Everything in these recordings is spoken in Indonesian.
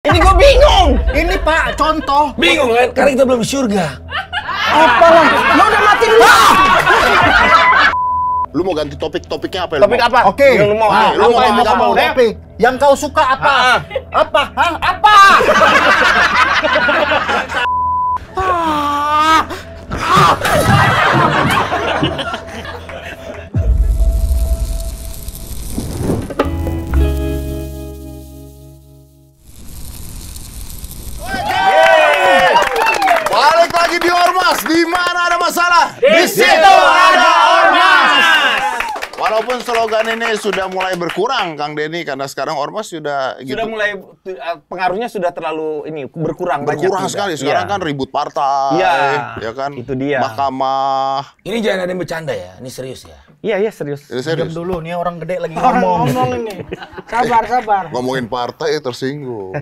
Ini gue bingung. Ini Pak, contoh. Bingung kan? Karena kita belum di surga. Apa lah? Lo udah mati dulu. Lu mau ganti topik topiknya apa? Topik mau? apa? Oke. Yang lu mau. Ah, lu mau topik apa? apa? Udah. Topik. Yang kau suka apa? Ah. Apa? Hah? Apa? Balik lagi di Ormas. Di mana ada masalah? Di situ ada ormas. Walaupun slogan ini sudah mulai berkurang, Kang Denny, karena sekarang Ormas sudah gitu. Sudah mulai eh, pengaruhnya sudah terlalu ini berkurang banyak berkurang juga. sekali. Sekarang Iya. kan ribut partai, Iya. ya kan? Itu dia. Mahkamah. Ini jangan ada yang bercanda ya, ini serius ya. Iya, iya serius. Ini Diam serius. dulu, nih orang gede lagi Orang ngomong. ngomong ini. Sabar, sabar. Ngomongin partai tersinggung.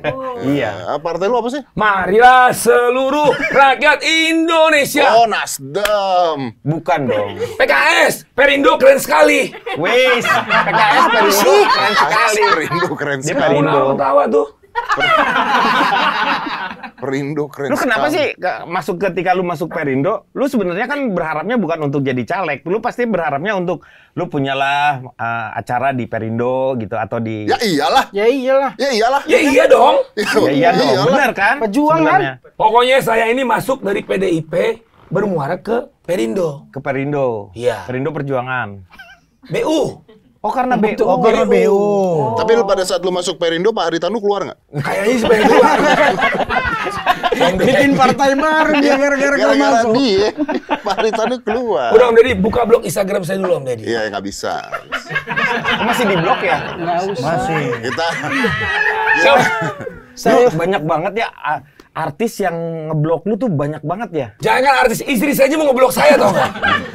Iya. Ah, partai lu apa sih? Marilah seluruh rakyat Indonesia. Oh, Nasdem. Bukan dong. PKS, Perindo keren sekali. Wis, PKS Perindo keren sekali. Perindo keren Dia sekali. Perindo. Tawa tawa tuh. Perindo keren Lu kenapa sekali. sih ke- masuk ketika lu masuk Perindo, lu sebenarnya kan berharapnya bukan untuk jadi caleg. Lu pasti berharapnya untuk lu punyalah uh, acara di Perindo gitu atau di Ya iyalah. Ya iyalah. Ya iyalah. Ya iya dong. Ya iya dong, iyalah. benar kan? Pejuang, Sebenarnya. Pokoknya saya ini masuk dari PDIP bermuara ke Perindo. Ke Perindo. Iya. Perindo Perjuangan. BU. Oh karena BU. Oh, karena BU. Tapi lu pada saat lu masuk Perindo, Pak Haritanu keluar nggak? Kayaknya sih pengen keluar. Bikin partai baru dia gara-gara Gara-gara masuk. dia, Pak Haritanu keluar. Udah Om Deddy buka blog Instagram saya dulu Om Deddy. Iya, nggak bisa. Masih di blok ya? Nggak usah. Masih. Kita Saya banyak banget ya a- artis yang ngeblok lu tuh banyak banget ya. Jangan artis istri saja mau ngeblok saya tau nggak?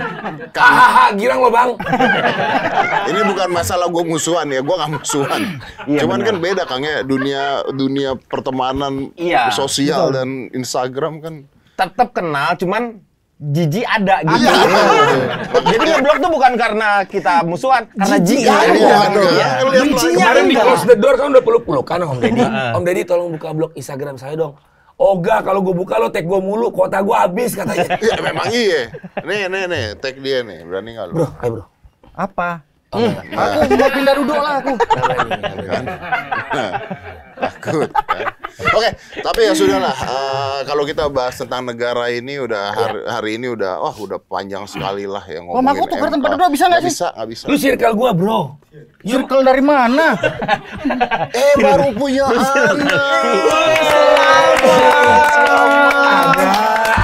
Hahaha, girang lo bang. ini bukan masalah gue musuhan ya, gue nggak musuhan. Iya, Cuman benar. kan beda Kang ya, dunia dunia pertemanan Iya, sosial dan Instagram kan. Tetap kenal, cuman jijik ada gitu. Iya. Jadi ngeblok tuh bukan karena kita musuhan, karena jijik Iya, ada. iya, Iya. Lihat Bencinya Kemarin di close the door kan udah peluk-pelukan Om Deddy. Om Deddy tolong buka blog Instagram saya dong. Oga kalau gue buka lo tag gue mulu, kuota gue habis katanya. Iya memang iya. Nih nih nih, tag dia nih, berani nggak lu? Bro, ayo bro. Apa? Oh. Aku mau pindah duduk lah aku. Takut. kan? Oke, tapi ya sudahlah. Eh, kalau kita bahas tentang negara ini udah hari, hari ini udah wah udah panjang sekali lah yang Wah, ngomongin aku tukar MK. tempat duduk, bisa nggak sih? Bisa, nggak bisa. Lu circle gue bro. Circle dari mana? Eh baru punya anak.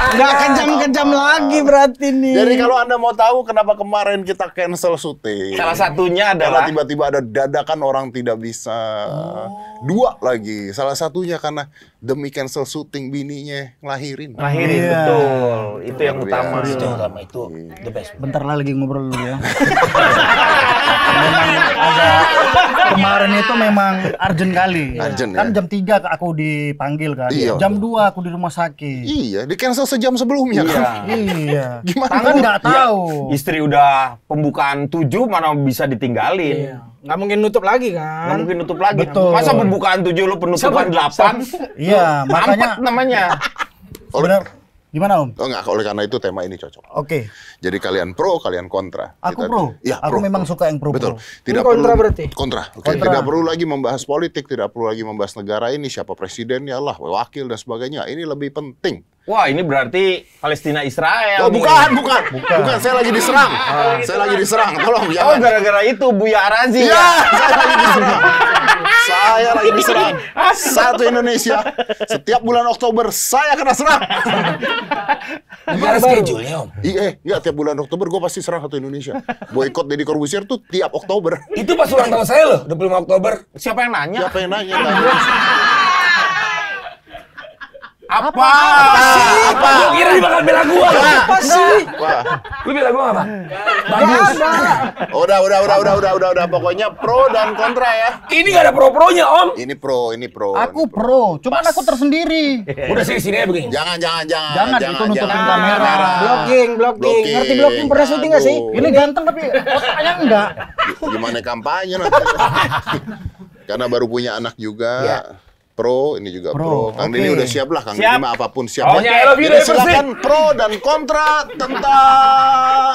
Nggak kejam-kejam lagi berarti nih. Jadi kalau anda mau tahu kenapa kemarin kita cancel syuting, Salah satunya karena adalah tiba-tiba ada dadakan orang tidak bisa dua lagi. Salah satunya karena demi cancel syuting bininya ngelahirin. lahirin Iya. betul. Itu yang utama. Itu yang utama itu the best. Bentar lah lagi ngobrol dulu ya. memang agak kemarin itu memang urgent kali. Urgent, kan ya? jam 3 aku dipanggil kan. Iya. Jam 2 aku di rumah sakit. Iya, di cancel sejam sebelumnya Iya. kan. Iya. Gimana? Kan nggak Iya, tahu. Istri udah pembukaan tujuh mana bisa ditinggalin. Iya. Nggak mungkin nutup lagi Nggak kan. mungkin nutup lagi. Betul. Masa pembukaan tujuh lu penutupan delapan? Iya, makanya namanya. sebenarnya gimana Om? Oh enggak, oleh karena itu tema ini cocok. Oke. Jadi kalian pro, kalian kontra. Aku pro. Iya, Aku pro, memang pro. suka yang pro, Betul. pro. Tidak Ini kontra perlu berarti? kontra. Oke, Kontra. tidak perlu lagi membahas politik, tidak perlu lagi membahas negara ini siapa presidennya lah, wakil dan sebagainya. Ini lebih penting. Wah, ini berarti Palestina Israel. Oh, nih. bukan, bukan, bukan. Saya lagi diserang. saya lagi diserang. Tolong Oh, jangan. gara-gara itu Buya Arazi. Iya, ya? saya lagi diserang. saya lagi diserang. Satu Indonesia. Setiap bulan Oktober saya kena serang. Gimana schedule-nya Om? Iya, eh, enggak tiap bulan Oktober gue pasti serang satu Indonesia. Boykot Deddy Corbuzier tuh tiap Oktober. Itu pas ulang tahun saya loh, 25 Oktober. Siapa yang nanya? Siapa yang nanya? Apa? Apa? Gua kira dia bakal bela gua. Apa sih? Wah, Lu bela gua apa? Ada. udah, udah, udah, udah, udah, udah, udah. Pokoknya pro dan kontra ya. Ini gak ada pro-pronya Om. Ini pro, ini pro. Aku ini pro, cuman aku tersendiri. Udah sini sini aja begini. Jangan, jangan, jangan. Jangan, itu nutupin kamera. Blocking, blocking. Ngerti blocking pernah syuting nggak sih? Ini ganteng tapi otaknya enggak. Gimana kampanye nanti? Karena baru punya anak juga. Pro, ini juga pro. Pro, Kang oke. Dini udah siap lah, Kang Siap. Dini mah apa pun siap. Love you Jadi Persib. silakan pro dan kontra tentang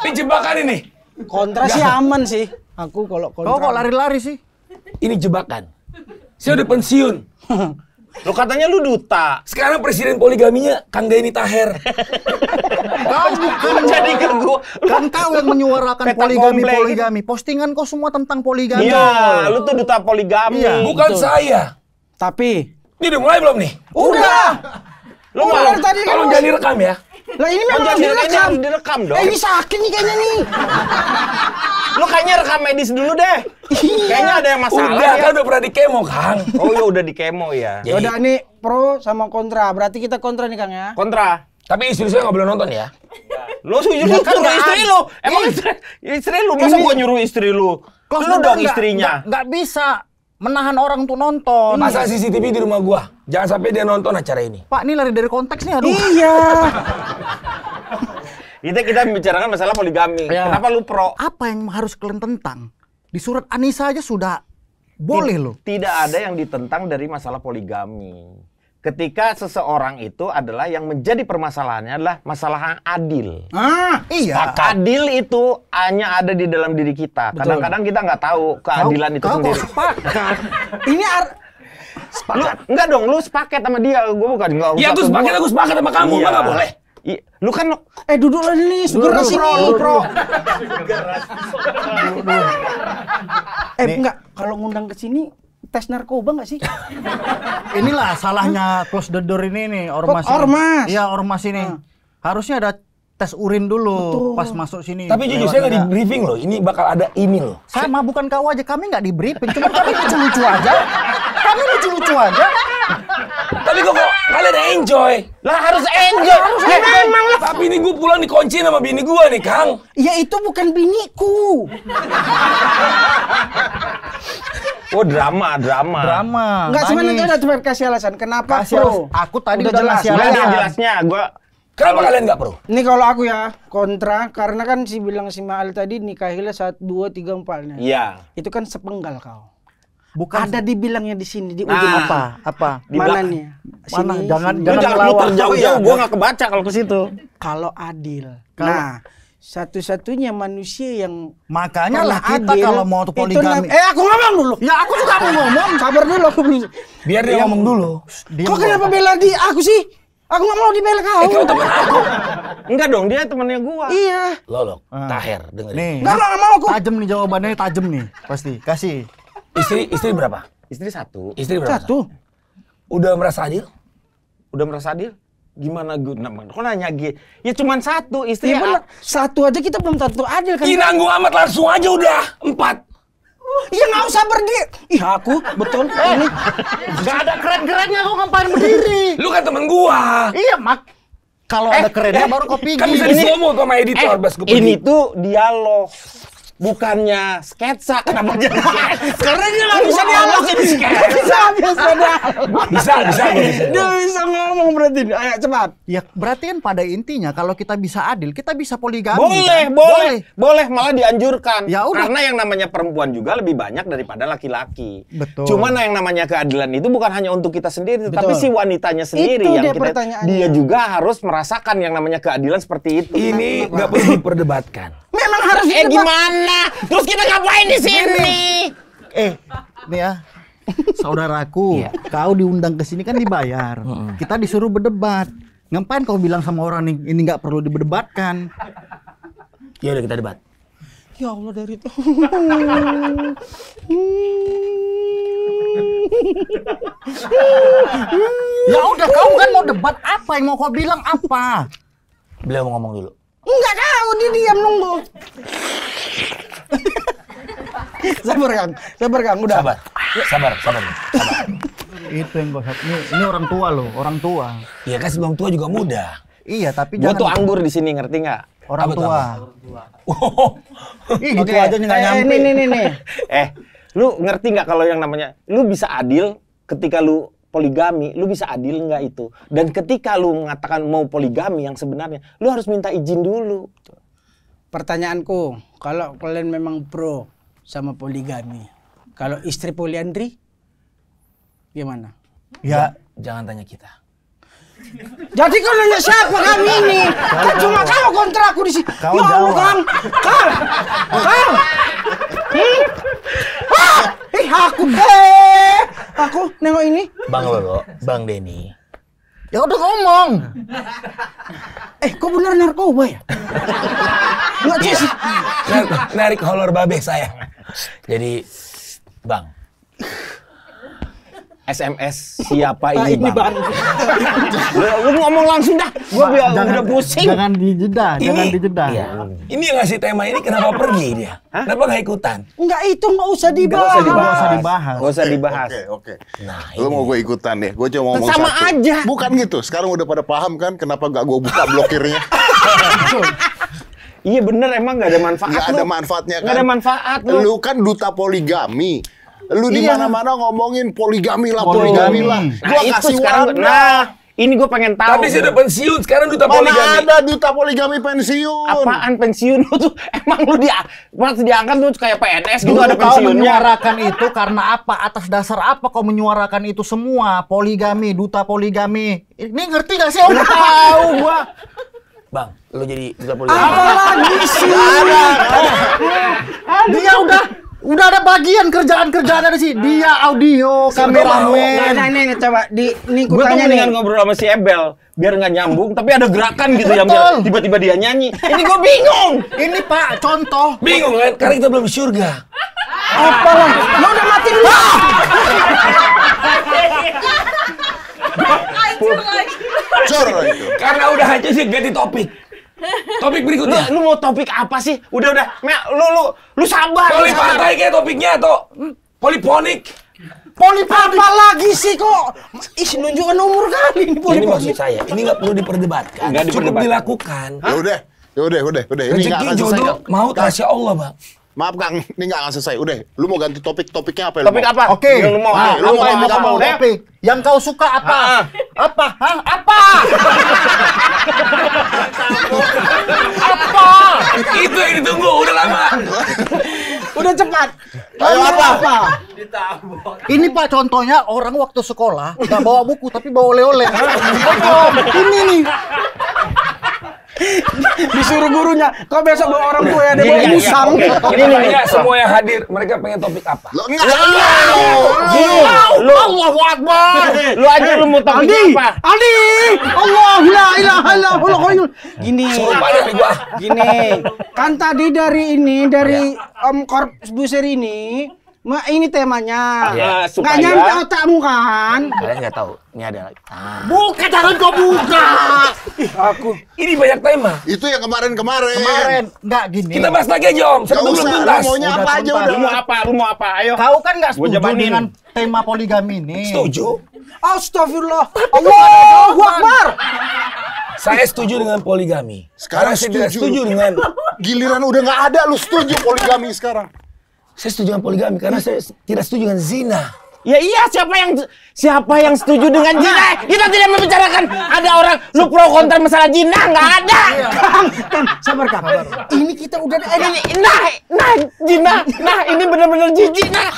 Ini jebakan ini. Kontra sih aman sih. Aku kalau kontra. Kau kok lari-lari sih? Ini jebakan. Saya udah pensiun. Lu katanya lu duta. Sekarang presiden poligaminya Kang Denny Taher. Kau bukan Jadi ke gua. Kan kau yang menyuarakan poligami komplek. poligami. Postingan kau semua tentang poligami. Iya, lu tuh duta poligami. Iya. Bukan saya. Tapi Ini udah mulai belum nih? udah. Lu mau tadi kan Tolong udah. jangan direkam ya. Lah ini Oh, memang harus jadi ini direkam. harus direkam dong. Eh, ini sakit nih kayaknya nih. Lu kayaknya rekam medis dulu deh. Kayaknya ada yang masalah Udah ya. kan udah pernah di kemo Kang. Oh ya udah di kemo ya. Jadi- Yaudah ini pro sama kontra. Berarti kita kontra nih Kang ya. Kontra. Tapi istri saya nggak boleh nonton ya. Lu suruh kan nyuruh istri lu. Emang istri, istri lu masa gua nyuruh istri lu? Close lu dong istrinya. Nggak bisa menahan orang untuk nonton. Pasang CCTV di rumah gua. Jangan sampai dia nonton acara ini. Pak, ini lari dari konteks nih, aduh. Iya. Kita kita membicarakan masalah poligami. Ya. Kenapa lu pro? Apa yang harus kalian tentang? Di surat Anissa aja sudah boleh loh. Tidak ada yang ditentang dari masalah poligami. Ketika seseorang itu adalah yang menjadi permasalahannya adalah masalah yang adil. Ah, Iya. Adil itu hanya ada di dalam diri kita. Kadang-kadang kita nggak tahu keadilan itu kau sendiri. sepakat. ini ar Lu, enggak dong, lu sepaket sama dia. Gue bukan enggak Ya aku sepakat, aku sepakat sama kamu, Iya. boleh. I- lu kan eh duduk lah nih, lu geras pro, ini. lu pro. Eh enggak, kalau ngundang ke sini tes narkoba enggak sih? Inilah salahnya close the door ini nih, ormas. Ormas? Iya, ormas ini. Harusnya ada tes urin dulu pas masuk sini. Tapi jujur saya nggak di briefing loh. Ini bakal ada email. Sama bukan kau aja, kami nggak di briefing, cuma kami lucu-lucu aja. Kami lucu-lucu aja. Tapi kok kok kalian enjoy. Lah harus enjoy. Eh, Memang lah. Tapi ini gue pulang dikunci sama bini gue nih, Kang. Ya itu bukan biniku. Oh drama, drama. Drama. Enggak sebenarnya udah coba kasih alasan kenapa Kasih pro. aku tadi udah udah jelas. alasan. nih jelasnya, gua Kenapa kalian nggak pro? Ini kalau aku ya kontra karena kan si bilang si Maal tadi nikahilah saat dua tiga empat nih. Iya. Itu kan sepenggal kau. Bukan Ada dibilangnya di sini di ujung Nah. apa? Apa? Di Mana belakang. nih? Mana? Sini, Jangan- sini. Lu jangan jangan lu terjauh-jauh, Oh, iya. gua nggak kebaca kalau ke situ. Kalau adil. Kalau- Nah, satu-satunya manusia yang Makanya lah kita adil, kalau mau poligami. Eh, aku ngomong dulu. Ya, aku juga mau ngomong. Sabar dulu aku belum. Biar dia ngomong dulu. Diam Kok kenapa bela di aku sih? Aku nggak mau dibela kau. Eh, kau teman aku. Enggak dong, dia temannya gua. Iya. Lolok, Ah. Taher, dengerin. Nih, Nggak mau, nggak mau aku. tajam nih jawabannya tajam nih, pasti. Kasih. Istri istri berapa? Istri satu. Istri berapa? Satu. Udah merasa adil? Udah merasa adil? Gimana gue namanya? Kok nanya gitu? Ya cuman satu istri. Iya benar. Satu aja kita belum tentu adil kan. Ih nanggung amat langsung aja udah. Empat. Iya nggak usah berdiri. Ih aku betul ini. Gak ada keren-kerennya kok ngapain berdiri. Lu kan temen gua. iya, Mak. Kalau ada kerennya baru kau Kan bisa pergi. di slow tuh sama editor gua Eh, ini tuh dialog. Bukannya sketsa. Kenapa jadi sketsa? Karena dia nggak bisa dialog jadi sketsa. Bisa. Bisa, bisa. Dia bisa ngomong berarti. Ayo cepat. Ya berarti kan pada intinya kalau kita bisa adil, kita bisa poligami. Boleh, kan? boleh, boleh, malah dianjurkan. Ya udah. Karena yang namanya perempuan juga lebih banyak daripada laki-laki. Betul. Cuman yang namanya keadilan itu bukan hanya untuk kita sendiri, Betul. tapi si wanitanya sendiri Itu yang dia kita pertanyaannya. dia juga harus merasakan yang namanya keadilan seperti itu. Ini nggak perlu diperdebatkan. Memang harus Eh gimana? Terus kita ngapain di sini? Eh, nih ya. Saudaraku, kau diundang ke sini kan dibayar. Kita disuruh berdebat. Ngapain kau bilang sama orang nih ini nggak perlu diberdebatkan? Ya udah kita debat. Ya Allah dari itu. Ya udah kau kan mau debat apa yang mau kau bilang apa? Beliau mau ngomong dulu. Enggak kau dia diam sabar Kang, sabar Kang, udah. Sabar, sabar, sabar. sabar. Itu yang gue ini, ini orang tua loh, orang tua. Iya kan sebelum tua juga muda. Iya, tapi Gua jangan tuh anggur di sini, ngerti nggak? orang Apa tua. Oh, Ih, gitu aja nggak eh, nyampe. Nih, nih, nih, nih. Eh, lu ngerti nggak kalau yang namanya lu bisa adil ketika lu poligami, lu bisa adil nggak itu? Dan ketika lu mengatakan mau poligami yang sebenarnya, lu harus minta izin dulu. pertanyaanku, kalau kalian memang pro sama poligami, kalau istri poliandri, gimana? Ya, Jangan tanya kita. Jadi kau nanya siapa kami ini? Kan cuma kau kontra aku di sini. Kau ya Allah. Kang. Kang. Kang. Hmm? Ah, eh aku eh aku nengok ini. Bang Lolo, Bang Denny. ya udah ngomong. Eh, kau benar narkoba ya? Enggak sih. Nar- Narik holor babe saya. Jadi, Bang. SMS siapa ini, ini Bang? bang. Lu, ngomong langsung dah. Gua biar udah pusing. Jangan dijeda, jangan dijeda. Iya. Ini yang ngasih tema ini kenapa pergi dia? Kenapa nggak ikutan? Enggak itu enggak usah dibahas. Nggak usah dibahas. Gak usah dibahas. Oke, oke. Nah, Lu mau gue ikutan deh. Gue cuma ngomong Sama satu. aja. Bukan gitu. Sekarang udah pada paham kan kenapa gak gue buka blokirnya? Iya bener emang gak ada manfaat Gak lu. ada manfaatnya kan? Nggak ada manfaat lu. Lu kan duta poligami. Lu di Iya. mana-mana ngomongin poligami lah, Poligami. poligami lah. Nah Gua itu kasih sekarang, wadah. nah ini gue pengen tahu. Tapi saya udah pensiun, sekarang duta Mana poligami. ada duta poligami pensiun? Apaan pensiun lu tuh? Emang lu dia pas diangkat lu kayak PNS gitu Dulu ada pensiunnya. menyuarakan itu karena apa? Atas dasar apa kau menyuarakan itu semua? Poligami, duta poligami. Ini ngerti gak sih? Om? Tahu gua. Bang, lu jadi duta poligami. Apalagi sih? Dia udah udah ada bagian kerjaan-kerjaan ada sih. Dia audio, kameramen. nah, ini, ini, coba di ini Gue tanya nih. ngobrol sama si Ebel biar nggak nyambung tapi ada gerakan gitu yang Betul. biar tiba-tiba dia nyanyi. Ini gue bingung. Ini Pak, contoh. Bingung kan? Karena kita belum di surga. Apalah? Lo udah mati dulu. Cor itu. Karena udah aja sih ganti topik. Topik berikutnya. lu mau topik apa sih? Udah udah, Me, lu lu lu sabar. lu Poli sabar. pantai kayak topiknya atau poliponik. Poliponik. Apa lagi sih kok? Ih, nunjukkan umur kali ini Ini poliponik. maksud saya, ini nggak perlu diperdebatkan. Nggak Cukup diperdebatkan. dilakukan. Ya udah, ya udah, udah, udah. Ini Rezeki akan selesai. jodoh mau rahasia Allah, Bang. Maaf Kang, ini nggak akan selesai. Udah, lu mau ganti topik, topiknya apa? lu Topik mau? apa? Oke. Yang lu mau. Nah, Ah, lu apa mau mau apa? kamu? Udah. Topik yang kau suka apa? Ah. Apa? Hah? Apa? apa? Itu yang ditunggu, udah lama. Udah cepat. Ayo Nomor apa? Ini Pak contohnya orang waktu sekolah nggak bawa buku tapi bawa oleh-oleh. Ini nih. Disuruh gurunya. Kau besok bawa orang tua ya, dia Iya, bawa iya, musang. iya. Ini nanya semua yang hadir, mereka pengen topik apa? Lo enggak, lu, Allahu Akbar. Lu aja lu mau topik Aldi, apa? Aldi, Allah, la ilaha illallah. Gini, Suruh pada nih gua. gini. Kan tadi dari ini, dari Om Korps Buser ini, ma, ini temanya. Iya, Nggak supaya- nyampe otakmu kan? Kalian nggak tahu, ini ada lagi. Ah. Buka jangan kau buka. Aku. Ini banyak tema. Itu yang kemarin-kemarin. Kemarin nggak gini. Kita bahas lagi aja, Om. Gak Sebelum belum usah, lu tuntas. maunya Udah apa aja tuntas. udah. Lu mau apa? Lu mau apa? Ayo. Kau kan nggak Gua setuju dengan tema poligami ini. Setuju? Astagfirullah. Allahu Akbar. Saya setuju dengan poligami. Sekarang saya setuju. setuju dengan Giliran udah nggak ada, lu setuju poligami sekarang. Saya setuju dengan poligami karena saya tidak setuju dengan zina. Ya iya, siapa yang siapa yang setuju dengan zina? Kita tidak membicarakan ada orang lu pro kontra masalah zina, nggak ada. Kang, Kang, sabar Kang. Ini kita udah ada Ini, nah, nah, zina, nah ini benar-benar jijik, nah.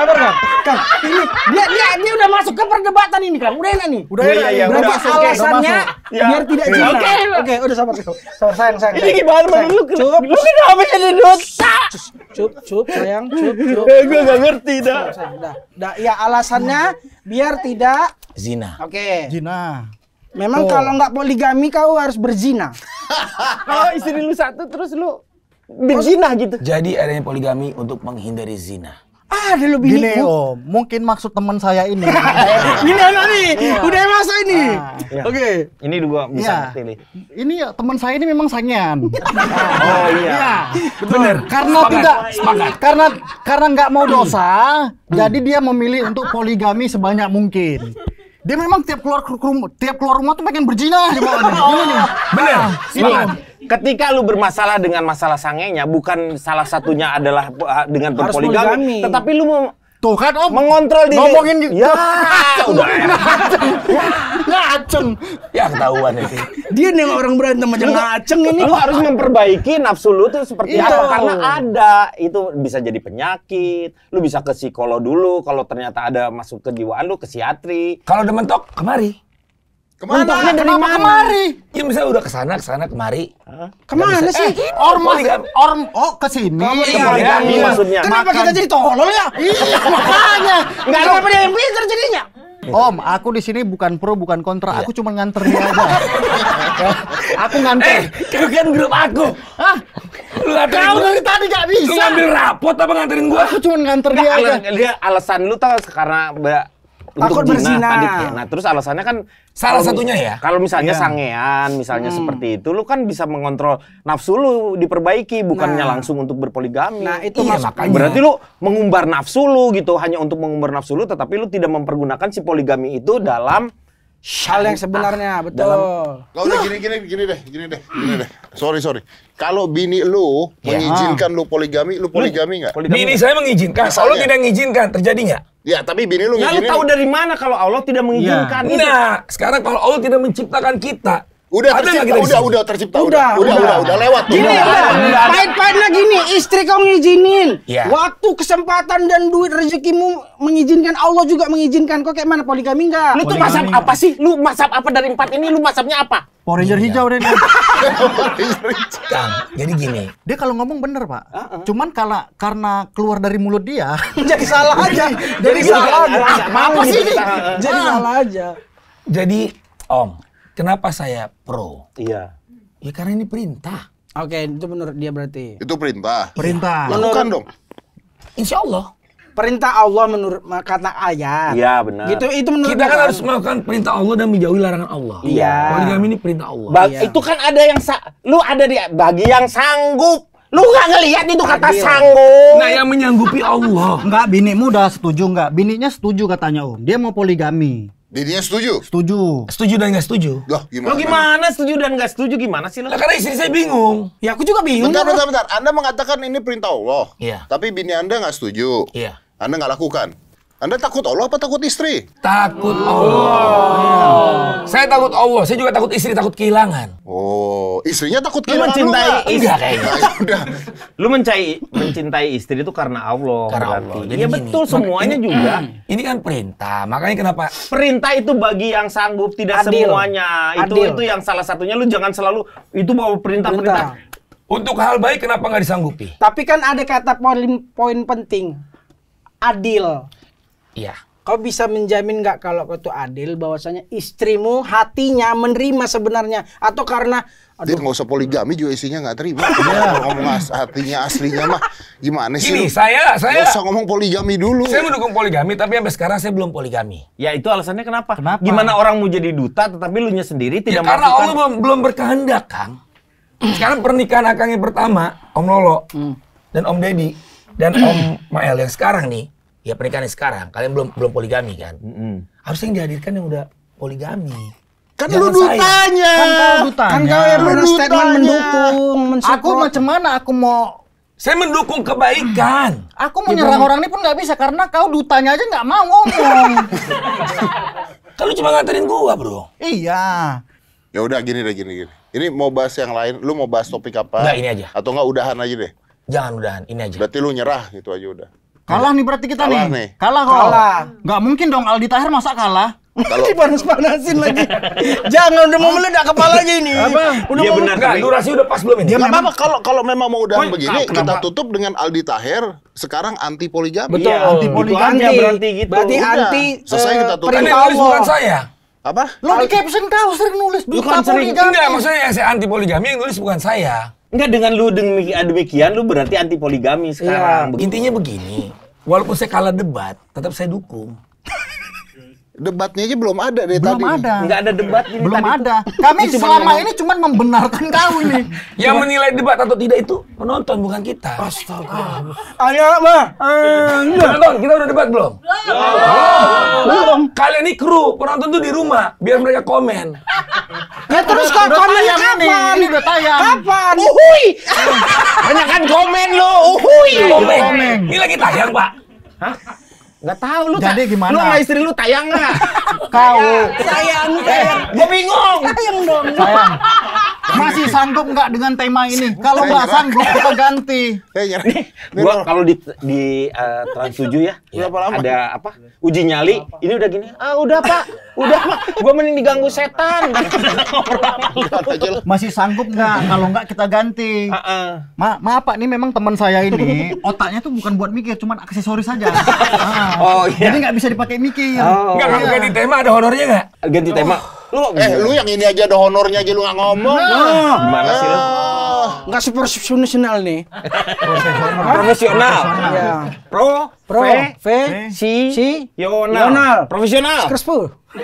Sabar Kang. Kang, ini dia dia dia udah masuk ke perdebatan ini Kang. Udah enak nih. Udah Iya, enak iya, iya, udah masuk, oke, udah alasannya masuk. Ya. biar tidak zina. Oke. Oke, udah sabar. Sabar sayang, sayang. Ini gimana lu? Cup, Lu kenapa jadi dosa? cup, cup, sayang, cup, cup. Eh, gue gak ngerti dah. Udah. Ya alasannya biar tidak. Zina. Oke. Zina. Memang kalau nggak poligami kau harus berzina. Kalau istri lu satu terus lu berzina gitu. Jadi adanya poligami untuk menghindari zina. Ah, ada lebih Gini Om, mungkin maksud teman saya ini. Ini enak nih. Udah masuk ini. Iya. Oke. Ini juga bisa Iya. ngerti nih. Ini ya, teman saya ini memang sangean. Oh iya. Bener. karena tidak Sepakat. karena karena nggak mau dosa, jadi dia memilih untuk poligami sebanyak mungkin. Dia memang tiap keluar ke rumah, tiap keluar rumah tuh pengen berzina. Ini nih. Bener. Ini ketika lu bermasalah dengan masalah sangenya bukan salah satunya adalah uh, dengan berpoligami, poligami. tetapi lu mem- Tuh kan Om. mengontrol diri. Ngomongin ya, udah. ngaceng. Ya ketahuan itu. Dia nih orang berantem aja ngaceng ini. Lu harus memperbaiki nafsu lu tuh seperti Iya. apa karena ada itu bisa jadi penyakit. Lu bisa ke psikolog dulu kalau ternyata ada masuk ke jiwaan lu ke psikiatri. Kalau udah mentok, kemari. Ke mana? Mentoknya dari Kenapa mana? kemari? Ya misalnya udah ke sana, ke sana, kemari. Ke mana Nggak bisa. sih? Eh, Ormas, poligami. orm, oh ke sini. Ke poligami Iya. maksudnya. Kenapa kita jadi tolol ya? Iya, makanya. Enggak kenapa dia yang pintar jadinya? Om, aku di sini bukan pro, bukan kontra. Aku cuma nganter dia aja. aku nganter. Eh, kau kan grup aku. Hah? Lu Kau dari tadi gak Lu bisa. ngambil rapot apa nganterin gua? Aku cuma nganter dia Nggak, aja. dia alasan lu tau karena ba- Takut untuk zina berzina. ya. Nah, terus alasannya kan Salah kalau- satunya ya? Kalau misalnya Iya. sangean, misalnya seperti itu, lu kan bisa mengontrol nafsu lu diperbaiki bukannya Nah. langsung untuk berpoligami. Nah, itu Iya, makanya. Berarti lu mengumbar nafsu lu gitu hanya untuk mengumbar nafsu lu tetapi lu tidak mempergunakan si poligami itu dalam Hal yang sebenarnya, betul. Kau udah gini gini gini deh, gini deh, gini deh. Sorry sorry. Kalau bini lu mengizinkan lu poligami, lu poligami nggak? Bini saya mengizinkan. Misalnya. Allah tidak mengizinkan, terjadi nggak? Ya tapi bini lu Ya lu ngizinin. tahu dari mana kalau Allah tidak mengizinkan itu? Nah, sekarang kalau Allah tidak menciptakan kita, Udah ada tercipta, udah sini? udah tercipta, Udah, udah, udah, udah. udah, udah lewat. Gini Udah. udah, udah. pahit-pahitnya gini, istri kau ngizinin, Iya. waktu kesempatan dan duit rezekimu mengizinkan, Allah juga mengizinkan. Kok kayak mana poligami enggak? Lu tuh masab apa sih? Lu masab apa dari empat ini? Lu masabnya apa? Power Ranger hijau deh. Kang, jadi gini. Dia kalau ngomong bener pak. Cuman kalau karena keluar dari mulut dia. Jadi salah aja. Jadi salah aja. Nggak mau Apa sih ini? kita. Jadi salah aja. Jadi, Om, kenapa saya pro? Iya. Ya karena ini perintah. Oke, itu menurut dia berarti. Itu perintah. Perintah. Lakukan dong. Insya Allah. Perintah Allah menurut kata ayat. Iya, benar. Gitu itu menurut Kita dia kan harus melakukan perintah Allah dan menjauhi larangan Allah. Iya. Poligami ini perintah Allah. Ba- Iya. Itu kan ada yang sa- lu ada di bagi yang sanggup. Lu nggak ngelihat itu kata Adil. sanggup. Nah, yang menyanggupi Allah. Enggak, binimu udah setuju enggak? Bininya setuju katanya Om. Dia mau poligami. Bininya setuju. Setuju. Setuju dan nggak setuju? Loh, gimana? gimana setuju dan nggak setuju gimana sih lu? Lah karena istri saya bingung. Ya aku juga bingung. Bentar, bentar, bentar. Anda mengatakan ini perintah Allah. Iya. Tapi bini Anda nggak setuju. Iya. Anda nggak lakukan. Anda takut Allah apa takut istri? Takut Allah. Saya takut Allah. Saya juga takut istri, takut kehilangan. Oh, istrinya takut Lu kehilangan mencintai nggak? istri. Enggak kayaknya. Nah, ya udah. Lu mencintai mencintai istri itu karena Allah Karena berarti. Allah. Jadi Iya gini, betul semuanya ini- juga. Ini kan perintah. Makanya kenapa Perintah itu bagi yang sanggup, tidak Adil. semuanya. Itu Adil. itu yang salah satunya lu jangan selalu itu bawa perintah-perintah. Perintah. untuk hal baik kenapa nggak disanggupi? Tapi kan ada kata poin poin penting. Adil. Iya. Kau bisa menjamin nggak kalau kau tuh adil bahwasanya istrimu hatinya menerima sebenarnya atau karena Dia aduh nggak usah poligami juga istrinya nggak terima. Kalau ngomong as hatinya aslinya mah gimana sih? Gini, lu? saya saya Nggak usah ngomong poligami dulu. saya mendukung poligami, tapi sampai sekarang saya belum poligami. Ya itu alasannya kenapa? Kenapa? Gimana orang mau jadi duta tetapi lu nya sendiri Ya, tidak karena melakukan Allah belum, belum berkehendak, Kang. Sekarang pernikahan Akang yang pertama, Om Lolo dan Om Deddy dan Om Mael yang sekarang nih, ya pernikahan yang sekarang, kalian belum belum poligami kan? Mm-mm. Harusnya yang dihadirkan yang udah poligami. Kan Jangan lu dutanya. Kan kau dutanya. kan kau yang Lu statement mendukung, Aku mensupport. macam mana aku mau Saya mendukung kebaikan. Aku mau nyerang orang ini pun nggak bisa karena kau dutanya aja nggak mau ngomong. Kan lu cuma nganterin gua, Bro. iya. Ya udah gini deh gini gini. Ini mau bahas yang lain, lu mau bahas topik apa? Nggak, ini aja. Atau nggak udahan aja deh. Jangan udahan, ini aja. Berarti lu nyerah gitu aja udah. Kalah nih berarti kita Kalah nih. nih. Kalah kok. Kalah. Nggak mungkin dong Aldi Tahir masa kalah. Kalau Dipanas-panasin lagi. Jangan udah mau meledak kepalanya ini. Udah Iya mau benar. Enggak, durasi udah pas belum ini? Dia apa-apa kalau kalau memang mau Woi, begini kenapa? kita tutup dengan Aldi Taher sekarang anti poligami. Betul. Iya, anti poligami aja berarti gitu. Berarti Udah. anti Selesai eh, kita tutup. Kan perintah nulis bukan saya. Apa? Lo di caption kau sering nulis kan sering- poligami. Enggak, maksudnya saya anti poligami yang nulis bukan saya. Enggak dengan lu demikian, demikian lu berarti anti poligami sekarang. Begitu. Intinya begini, walaupun saya kalah debat, tetap saya dukung. Debatnya aja belum ada dari Belum tadi. ada. Enggak ada debat ini Belum tadi ada. Kami Ini cuma selama ngomong- ini cuma membenarkan kau ini. Yang menilai debat atau tidak itu penonton bukan kita. Ayo, mah. Penonton, kita udah debat belum? Belum. Kalian ini kru, penonton tuh di rumah, biar mereka komen. Ya terus tayang ini, kapan? ini udah tayang. Kapan? Uhui. Banyak kan komen lu. Uhui. Komen. Ini lagi tayang, Pak. Nggak tahu lu. Jadi gimana? Lu sama istri lu tayang nggak? Kau Sayang, sayang. Gue bingung. Sayang dong. sayang masih sanggup nggak dengan tema ini? Kalau nggak sanggup kita ganti. Gua kalau di di eh, Trans 7 ya, lama? ada apa? Uji nyali. Ini udah gini. Ah, udah, Pak. Udah, Pak. Gua mending diganggu setan. Masih sanggup nggak? Kalau nggak kita ganti. Heeh. Ma maaf Pak, ini memang teman saya ini otaknya tuh bukan buat mikir, cuman aksesoris saja. Ah. Oh, iya. Jadi nggak bisa dipakai mikir. Oh. Enggak, kalau Iya. ganti tema ada honornya nggak? Ganti tema. Lu Eh, lu yang ini aja ada honornya aja lu nggak ngomong. gimana sih lu? Ah. Nggak profesional nih. Profesional. Ya. Pro, Pro, V, si, si, Yonal. Profesional. Crespo.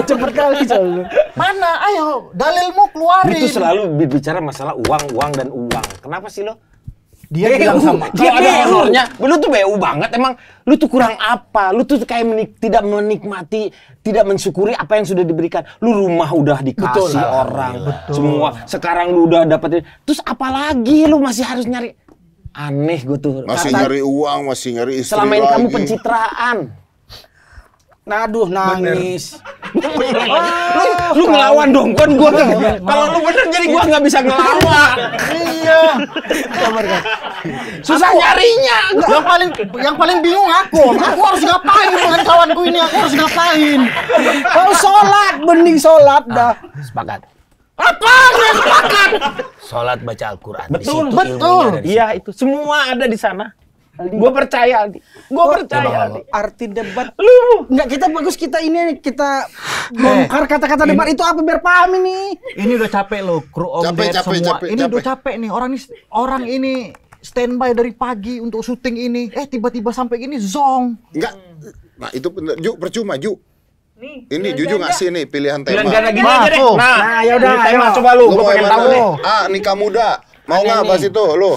Cepet kali soalnya. Mana? Ayo, dalilmu Lu keluarin. tuh selalu berbicara masalah uang, uang dan uang. Kenapa sih lo? Dia bilang sama Kalau ada honornya, lu tuh BU banget emang. Lu tuh kurang apa? Lu tuh kayak menik- tidak menikmati, tidak mensyukuri apa yang sudah diberikan. Lu rumah udah dikasih orang, semua. Sekarang lu udah dapetin. Terus apalagi lu masih harus nyari? Aneh gue tuh. Masih Kata- nyari uang, masih nyari istri Selama ini kamu lagi. pencitraan. Naduh, nangis. Lu, lu ngelawan dong, kan gua nggak- Kalau lu bener jadi gua nggak bisa ngelawan. Iya. Susah nyarinya. yang paling yang paling bingung aku. Aku harus ngapain dengan kawanku ini? Aku harus ngapain? Kau sholat, bening sholat dah. Sepakat. Apa yang sepakat? Sholat baca Al-Quran. Di Betul, situ betul. Iya itu semua ada di sana. Gua percaya, Aldi. Gua percaya, Aldi. Arti debat. Lu Enggak, kita bagus kita ini kita bongkar kata-kata debat itu apa biar paham ini. Ini udah capek loh, kru Om Capek, capek, semua. capek, ini capek. udah capek nih. Orang ini orang ini standby dari pagi untuk syuting ini. Eh tiba-tiba sampai gini zong. Enggak. Nah, itu bener. Ju, percuma, Ju. ini Juju ngasih nih pilihan tema. pilihan gini Nah, aja deh. Nah, Nah, yaudah, ini tema ayo. coba lu, Lu pengen tahu deh. Ah, nikah muda. Mau nggak bahas itu, lu?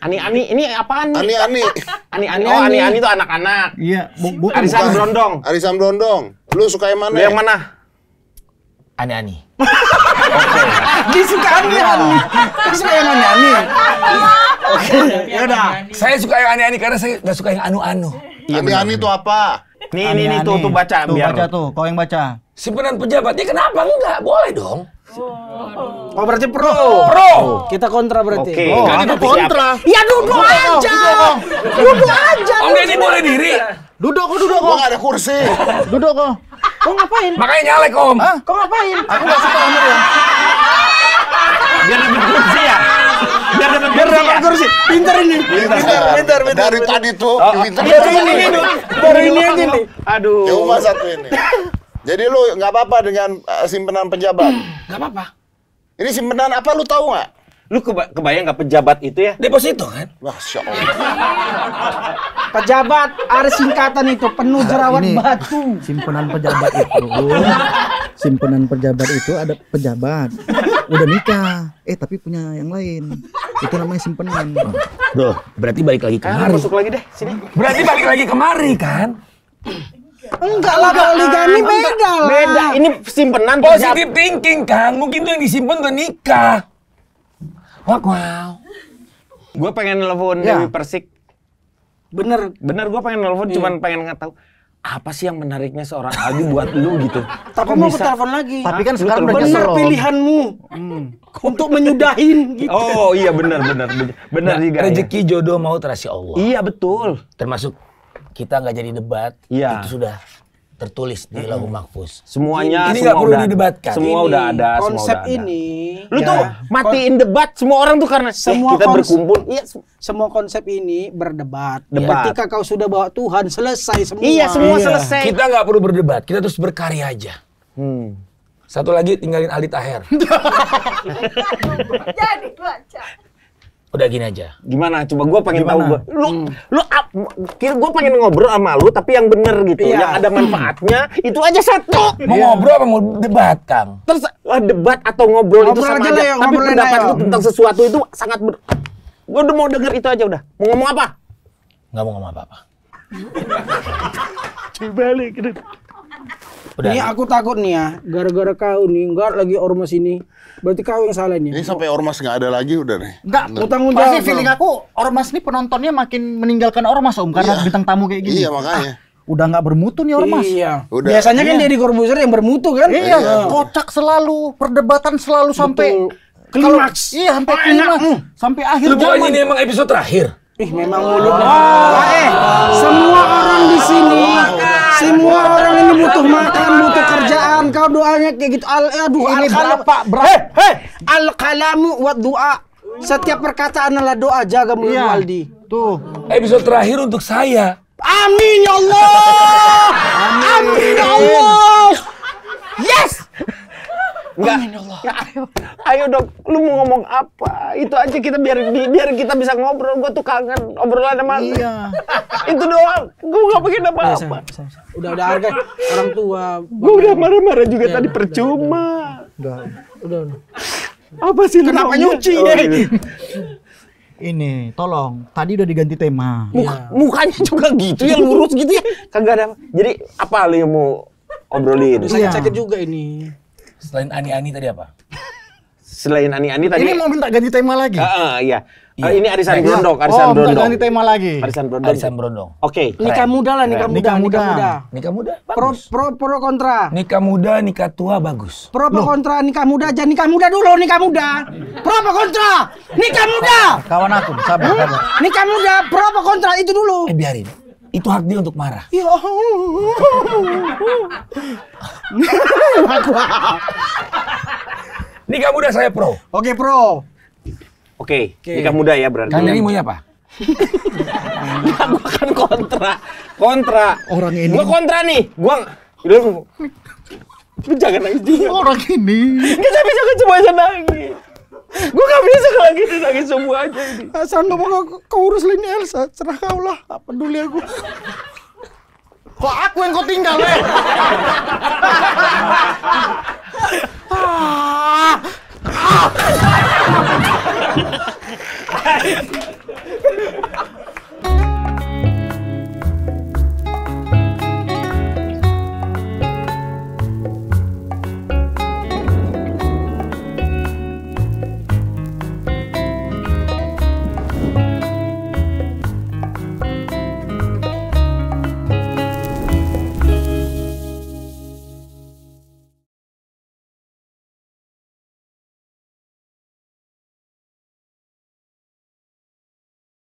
Ani-ani, ini apaan nih? Ani-ani. Ani-ani, oh ani-ani itu anak-anak. Iya, bu, bu, Arisan Bukan. berondong. Arisan Brondong. Lu suka yang mana? Lu yang mana? Ani-ani. Disuka ani-ani. Disuka yang ani-ani. Ya udah. Saya suka yang ani-ani karena saya nggak suka yang anu-anu. Ani-ani itu apa? Nih, ini, ini, Ani-ani. tuh, tuh baca. Tuh biar. baca tuh, kau yang baca. Simpenan pejabat, ya kenapa enggak? Boleh dong. Oh berarti pro. Pro. Kita kontra berarti. Oke. Oh, Kan itu kontra. Ya duduk aja. Duduk aja. Om Deddy boleh diri. Duduk kok, duduk Gua kok. nggak ada kursi. Duduk kok. Kau ngapain? Makanya nyalek om. Kau ngapain? Aku gak suka sama dia. Biar dapat kursi ya. Biar dapat Biar kursi ya. dapat kursi. Pinter ini. Pintar, Dari tadi tuh, pintar. Iya, ini, ini, ini. Baru ini aja nih. Aduh. Cuma satu ini. Jadi lu nggak apa-apa dengan uh, simpenan pejabat. Nggak apa-apa. Ini simpenan apa lu tahu nggak? Lu keba kebayang nggak pejabat itu ya? Deposito kan? Masya Allah. Pejabat ada singkatan itu penuh jerawat ini. batu. Simpenan pejabat itu. Simpenan pejabat itu ada pejabat. Udah nikah. Eh tapi punya yang lain. Itu namanya simpenan. Bro, berarti balik lagi Ah, kemari. masuk lagi deh sini. Berarti balik lagi kemari kan? Enggak lah poligami beda lah. Beda. Ini simpenan Positive thinking kan? Mungkin tuh yang disimpan udah nikah. Wah, wow. Gue pengen nelfon Ya. Dewi Persik. Bener. Bener, gue pengen nelfon, cuman pengen nggak tahu apa sih yang menariknya seorang Aldi buat lu gitu. Tapi mau bisa? ke telepon lagi. Tapi kan Lu sekarang udah Bener pilihanmu untuk menyudahin gitu. Oh iya benar benar benar benar Nah, juga. ya. rezeki jodoh mau terasi Allah. Iya betul. Termasuk kita nggak jadi debat, Iya. itu sudah tertulis di lauh mahfuz. Semuanya Ini semua nggak perlu udah- didebatkan. Semua Ini, udah ada, semua Konsep udah ada. ini. Lu ya, tuh matiin debat semua orang tuh karena Semua semua kita berkumpul. Iya, se- semua konsep ini berdebat. Debat. Ketika kau sudah bawa Tuhan selesai semua. iya semua Iya. selesai. Kita nggak perlu berdebat, kita terus berkarya aja. Hmm. Satu lagi tinggalin Aldi Taher. Jadi baca. Udah gini aja. Gimana? Coba gue pengen tahu Gimana? gua. Lu lu ap- kira gue pengen ngobrol sama lu tapi yang bener gitu, Iya. yang ada manfaatnya itu aja satu. Mau ngobrol apa mau debat, Kang? Terus eh, debat atau ngobrol, itu Ngobrol sama aja aja. ya, Tapi ngobrolin pendapat lu tentang sesuatu itu sangat ber... Gue udah mau denger itu aja udah. Mau ngomong apa? Nggak mau ngomong apa-apa. Balik. Udah. Ini aku takut nih ya, gara-gara kau nih, enggak lagi ormas ini. Berarti kau yang salah Ini ini. sampai ormas nggak ada lagi udah nih. Enggak, Mau tanggung pasti feeling aku ormas nih penontonnya makin meninggalkan ormas om karena Iya. bintang tamu kayak gini. Iya makanya. Udah nggak bermutu nih ormas. Iya. Udah. Biasanya kan Iya. Deddy Corbuzier yang bermutu kan? Iya, Iya. kocak selalu, perdebatan selalu sampai Klimaks. Kalau- iya, sampai Oh, klimaks. Hmm. Sampai akhir Lu zaman. ini emang episode terakhir. Ih, memang mulutnya. Wah, eh, semua orang di sini, semua orang ini butuh makan, butuh kerjaan. Kau doanya kayak gitu. Al, aduh, Ini al berapa? Berapa? Hei, hei, al kalamu wa doa. Setiap perkataan adalah doa. Jaga mulut Iya. Waldi. Tuh. Episode terakhir untuk saya. Amin ya Allah. Amin ya Allah. Yes. Enggak. Ya, ayo, ayo dong. Lu mau ngomong apa? Itu aja kita biar bi- biar kita bisa ngobrol. Gua tuh kangen obrolan sama lu. Iya. Itu doang. Gua nggak bikin apa-apa. Udah udah harga orang tua. Gua udah marah-marah juga tadi percuma. Udah, udah. udah. Apa sih lu Kenapa nyuci Oh, ini? gitu. Ini, tolong. Tadi udah diganti tema. Muka- Mukanya juga gitu ya lurus gitu ya. Kagak ada. Jadi apa lu yang mau obrolin? Sakit-sakit juga ini. Selain Ani-Ani tadi apa? Selain Ani-Ani tadi. Ini mau minta ganti tema lagi? Ah, ah, iya. Iya. Eh, ini arisan. Brondok, oh, arisan minta Brondok. ganti tema lagi. Arisan Brondok. Arisan Berondong. Oke. Nikah muda lah, nikah muda, Nikah nikah muda. Nikah muda Pro bagus. pro pro kontra. Nikah muda, nikah tua bagus. Pro apa kontra nikah muda aja nikah muda dulu nikah muda. Pro apa kontra? Nikah muda. Kawan aku, sabar, sabar. Nikah muda pro apa kontra itu dulu. Eh biarin. Itu hak dia untuk marah. Ya Nikah muda saya pro. Oke pro. Oke, nikah muda ya berarti. Kalian ini maunya apa? Enggak, gua kan kontra. Kontra. Orang ini. Gua kontra nih. Gua lu jangan nangis juga. Orang ini. Kita bisa ke semua aja nangis. Gua gak bisa kalau gini nangis semua aja ini. Sanggup mau kau, urus lini Elsa, serah kau lah. Tak peduli aku. Kok aku yang kau tinggal, eh?